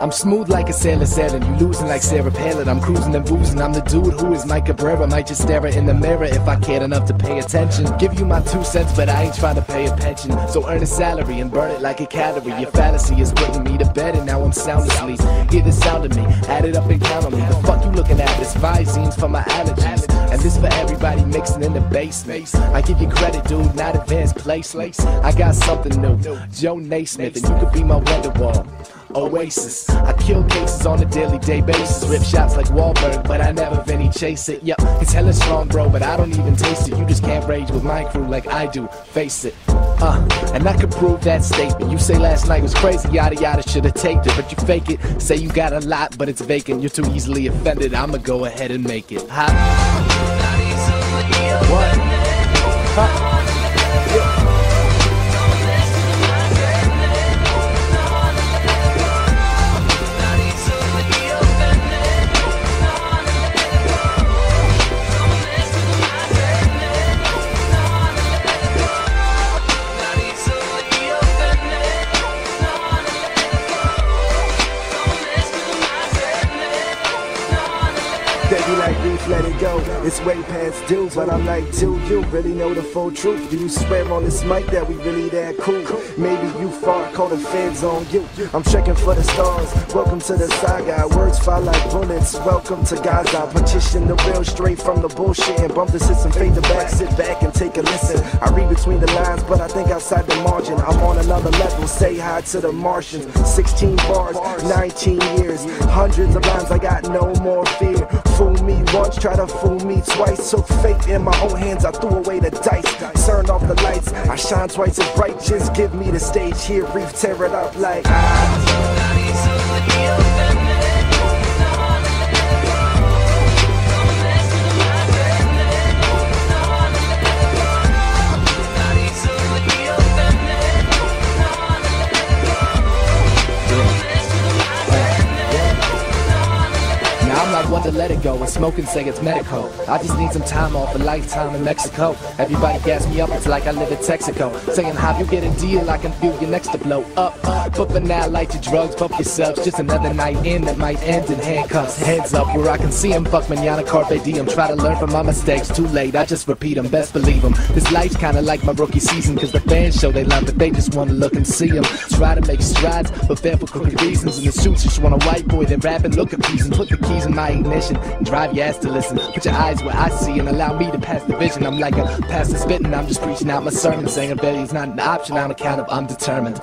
I'm smooth like a sailor sailing, you losing like Sarah Palin. I'm cruising and boozing. I'm the dude who is Mike Cabrera. Might just stare in the mirror if I cared enough to pay attention. Give you my two cents, but I ain't trying to pay a pension. So earn a salary and burn it like a calorie. Your fallacy is putting me to bed, and now I'm sound asleep. Hear the sound of me, add it up and count on me. The fuck you looking at? This Visines for my allergies. And this for everybody mixing in the basement. I give you credit, dude, not advanced place. I got something new, Joe Naismith, and you could be my Wonderwall. Oasis. I kill cases on a daily day basis. Rip shots like Wahlberg, but I never Vinny chase it. Yup, it's hella strong, bro, but I don't even taste it. You just can't rage with my crew like I do. Face it. Uh, and I can prove that statement. You say last night was crazy, yada yada, should've taped it, but you fake it. Say you got a lot, but it's vacant. You're too easily offended. I'ma go ahead and make it. Huh? What? Huh? Let it go. It's way past due, but I'm like, do you really know the full truth? Do you swear on this mic that we really that cool? Maybe you far, call the feds on you. I'm checking for the stars. Welcome to the saga. Words fly like bullets. Welcome to Gaza. Petition the real straight from the bullshit and bump the system. Fade the back, sit back and take a listen. I read between the lines, but I think outside the margin. I'm on another level. Say hi to the Martians. 16 bars, 19 years, hundreds of lines. I got no more fear. Fool me once, try to fool me twice. Took fate in my own hands, I threw away the dice. Turned off the lights, I shine twice as bright. Just give me the stage here, reef, tear it up like. Ah. One to let it go and smoking say it's medical. I just need some time off a lifetime in Mexico. Everybody gas me up, it's like I live in Texaco. Saying how you get a deal, I can feel your next to blow up. But for now, light your drugs, bump yourselves. Just another night in that might end in handcuffs. Heads up where I can see them. Fuck manana, carpe diem. Try to learn from my mistakes. Too late, I just repeat them. Best believe them. This life's kinda like my rookie season. Cause the fans show they love it. They just wanna look and see them. Try to make strides, but fail for crooked reasons. And the suits just want a white boy that rap and look at and Put the keys in my ignition. Drive your ass to listen. Put your eyes where I see and allow me to pass the vision. I'm like a pastor spitting. I'm just preaching out my sermon, saying rebellion is not an option I'm a account of I'm determined.